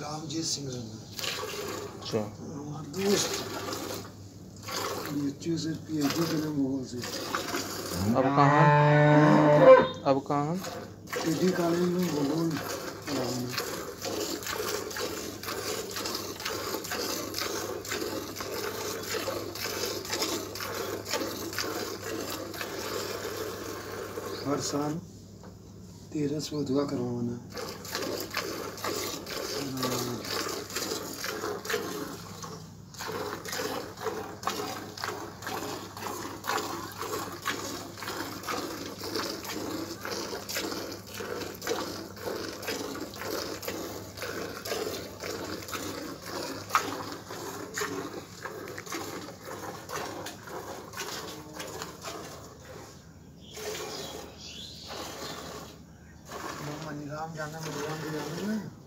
रामजीत सिंह रंगा अच्छा। हमारा दोस्त। बी से पीएचडी करने मोगल से। अब कहाँ? अब कहाँ? कॉलेज में भूगोल हर साल तेरह सौ दुआ करवाना राम जाना राम जाना